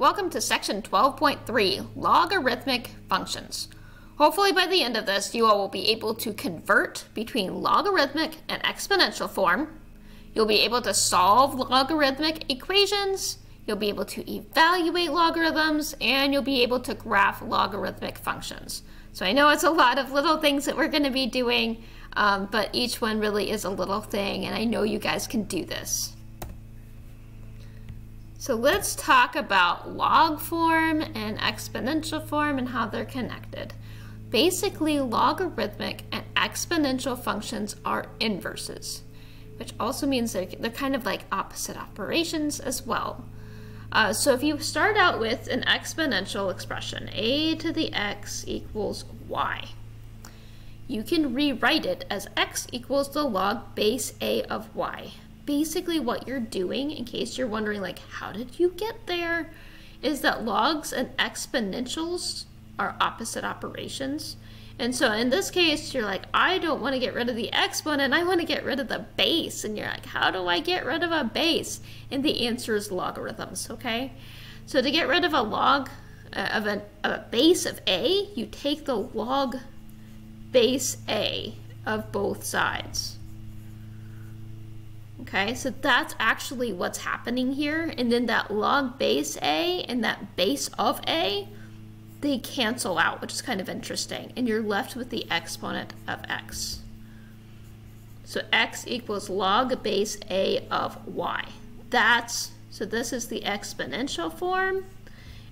welcome to section 12.3, logarithmic functions. Hopefully by the end of this, you all will be able to convert between logarithmic and exponential form. You'll be able to solve logarithmic equations, you'll be able to evaluate logarithms, and you'll be able to graph logarithmic functions. So I know it's a lot of little things that we're going to be doing, um, but each one really is a little thing, and I know you guys can do this. So let's talk about log form and exponential form and how they're connected. Basically, logarithmic and exponential functions are inverses, which also means they're, they're kind of like opposite operations as well. Uh, so if you start out with an exponential expression, a to the x equals y, you can rewrite it as x equals the log base a of y basically what you're doing, in case you're wondering like, how did you get there, is that logs and exponentials are opposite operations. And so in this case, you're like, I don't want to get rid of the exponent, I want to get rid of the base. And you're like, how do I get rid of a base? And the answer is logarithms, okay? So to get rid of a log, uh, of, a, of a base of a, you take the log base a of both sides. Okay, so that's actually what's happening here. And then that log base A and that base of A, they cancel out, which is kind of interesting. And you're left with the exponent of x. So x equals log base A of y. That's, so this is the exponential form,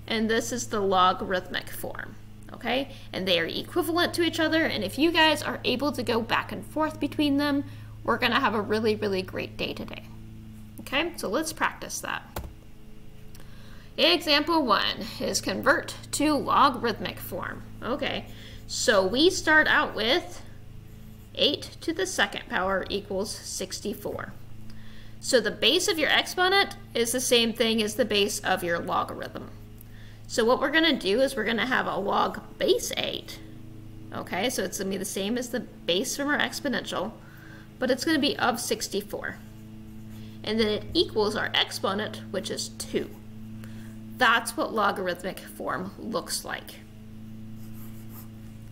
and this is the logarithmic form. Okay, and they are equivalent to each other. And if you guys are able to go back and forth between them, we're going to have a really, really great day today. Okay, so let's practice that. Example one is convert to logarithmic form. Okay, so we start out with 8 to the second power equals 64. So the base of your exponent is the same thing as the base of your logarithm. So what we're going to do is we're going to have a log base 8. Okay, so it's going to be the same as the base from our exponential but it's going to be of 64. And then it equals our exponent, which is 2. That's what logarithmic form looks like.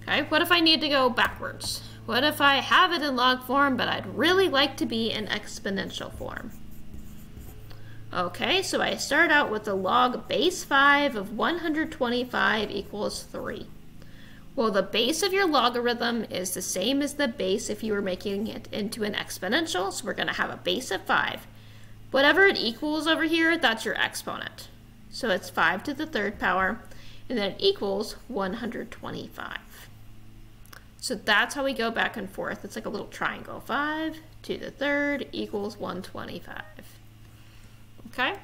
Okay, what if I need to go backwards? What if I have it in log form, but I'd really like to be in exponential form? Okay, so I start out with the log base 5 of 125 equals 3. Well, the base of your logarithm is the same as the base if you were making it into an exponential. So we're going to have a base of 5. Whatever it equals over here, that's your exponent. So it's 5 to the third power, and then it equals 125. So that's how we go back and forth. It's like a little triangle. 5 to the third equals 125. Okay?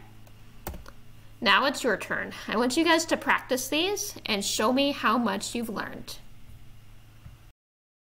Now it's your turn. I want you guys to practice these and show me how much you've learned.